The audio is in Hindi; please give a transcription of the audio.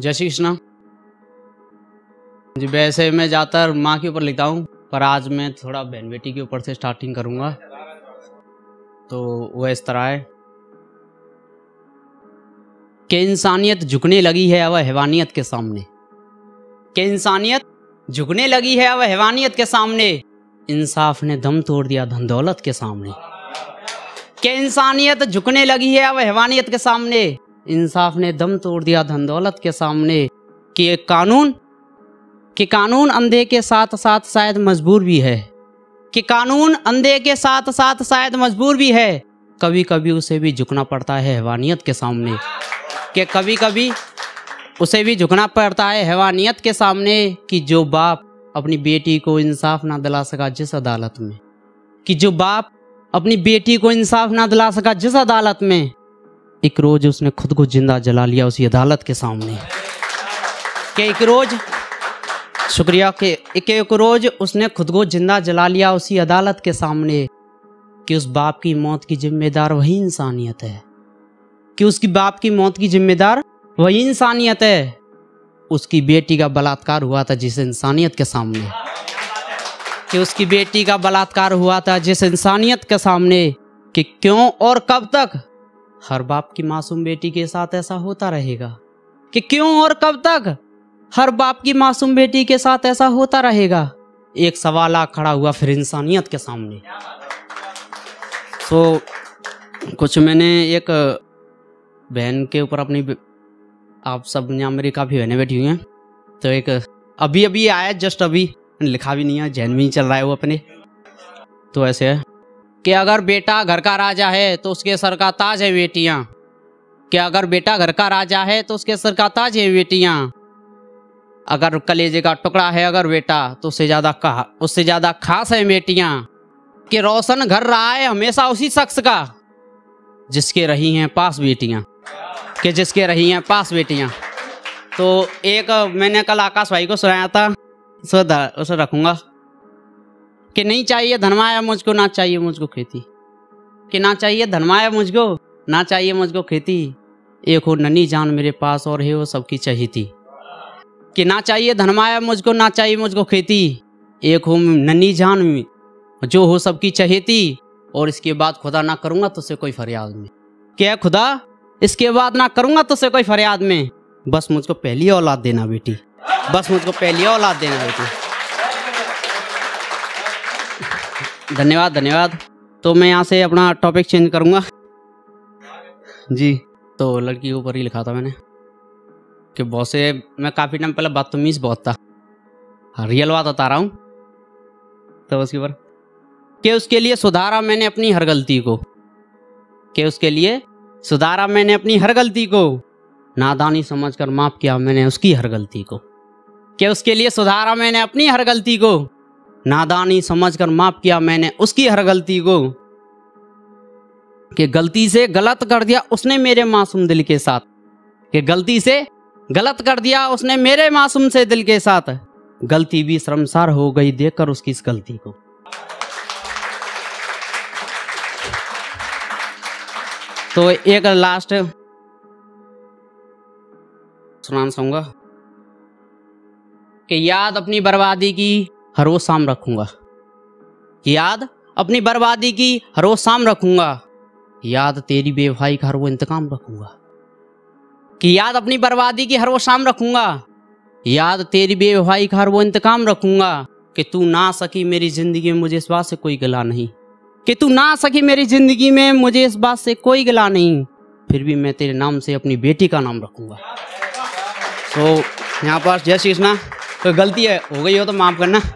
जय श्री कृष्णा। जी, वैसे मैं ज़्यादातर माँ के ऊपर लिखता हूँ, पर आज मैं थोड़ा बहन बेटी के ऊपर से स्टार्टिंग करूँगा। तो वह इस तरह है। कि इंसानियत झुकने लगी है अब हैवानियत के सामने। कि इंसानियत झुकने लगी है अब हैवानियत के सामने। इंसाफ ने दम तोड़ दिया धन दौलत के सामने। कि इंसानियत झुकने लगी है अब हैवानियत के सामने। इंसाफ ने दम तोड़ दिया धन दौलत के सामने कि एक कानून, कि कानून अंधे के साथ साथ शायद मजबूर भी है, कि कानून अंधे के साथ साथ शायद मजबूर भी है। कभी कभी उसे भी झुकना पड़ता है हैवानियत के सामने, कि कभी कभी उसे भी झुकना पड़ता है हैवानियत के सामने कि जो बाप अपनी बेटी को इंसाफ ना दिला सका जिस अदालत में, कि जो बाप अपनी बेटी को इंसाफ ना दिला सका जिस अदालत में एक रोज उसने खुद को ज़िंदा जला लिया उसी अदालत के सामने। कि एक रोज, शुक्रिया कि एक एक रोज उसने खुद को ज़िंदा जला लिया उसी अदालत के सामने कि उस बाप की मौत की जिम्मेदार वही इंसानियत है। कि उसकी बाप की मौत की जिम्मेदार वही इंसानियत है। उसकी बेटी का बलात्कार हुआ था जिस इंसानियत के सामने। कि उसकी बेटी का बलात्कार हुआ था जिस इंसानियत के सामने कि क्यों और कब तक हर बाप की मासूम बेटी के साथ ऐसा होता रहेगा कि क्यों और कब तक हर बाप की मासूम बेटी के साथ ऐसा होता रहेगा? एक सवाल आ खड़ा हुआ फिर इंसानियत के सामने। तो कुछ मैंने एक बहन के ऊपर अपनी आप सब यहाँ मेरी काफ़ी बहनें बैठी हुई हैं। तो एक अभी अभी आया जस्ट अभी, लिखा भी नहीं है जैन ही चल रहा है वो अपने। तो ऐसे है। कि अगर बेटा घर का राजा है तो उसके सर का ताज है बेटियाँ। कि अगर बेटा घर का राजा है तो उसके सर का ताज है बेटियाँ। अगर कलेजे का टुकड़ा है अगर बेटा तो उससे ज़्यादा कहा उससे ज़्यादा खास है बेटियाँ। कि रोशन घर रहा है हमेशा उसी शख्स का, जिसके रही हैं पास बेटियाँ। कि जिसके रही हैं पास बेटियाँ। तो एक, मैंने कल आकाश भाई को सुनाया था उसे रखूँगा। कि नहीं चाहिए धनवाया मुझको, ना चाहिए मुझको खेती। कि ना चाहिए धनवाया मुझको, ना चाहिए मुझको खेती। एक हो ननी जान मेरे पास और है, वो सबकी चाहिए थी कि ना चाहिए धनवाया मुझको, ना चाहिए मुझको खेती। एक हो नन्नी जान में जो हो सबकी चाहिए थी और इसके बाद खुदा ना करूँगा तो से कोई फरियाद में क्या खुदा? इसके बाद ना करूँगा तो कोई फरियाद में बस मुझको पहली औलाद देना बेटी। बस मुझको पहली औलाद देना बेटी। धन्यवाद धन्यवाद। तो मैं यहाँ से अपना टॉपिक चेंज करूँगा। जी तो लड़की के ऊपर ही लिखा था मैंने कि बहुत से मैं काफ़ी टाइम पहले बदतमीज़ बहुत था। रियल बात बता रहा हूँ। तो उसके ऊपर, कि उसके लिए सुधारा मैंने अपनी हर गलती को। कि उसके लिए सुधारा मैंने अपनी हर गलती को। नादानी समझकर माफ़ किया मैंने उसकी हर गलती को। कि उसके लिए सुधारा मैंने अपनी हर गलती को। नादानी समझकर माफ़ किया मैंने उसकी हर गलती को, कि गलती से गलत कर दिया उसने मेरे मासूम दिल के साथ, कि गलती से गलत कर दिया उसने मेरे मासूम से दिल के साथ। गलती भी शर्मसार हो गई देखकर उसकी इस गलती को। तो एक लास्ट सुनाना चाहूँगा, कि याद अपनी बर्बादी की हर रोज शाम रखूँगा। याद? अपनी बर्बादी की हर रोज शाम रखूँगा। याद तेरी बेवफाई का हर वो इंतकाम रखूँगा। कि याद अपनी बर्बादी की हर वो शाम रखूँगा। याद तेरी बेवफाई का हर वो इंतकाम रखूँगा। कि तू ना सकी मेरी ज़िंदगी में मुझे इस बात से कोई गला नहीं। कि तू ना सकी मेरी ज़िंदगी में मुझे इस बात से कोई गला नहीं। फिर भी मैं तेरे नाम से अपनी बेटी का नाम रखूँगा। तो यहाँ पर जय श्री कृष्णा। कोई गलती है? हो गई हो तो माफ़ करना।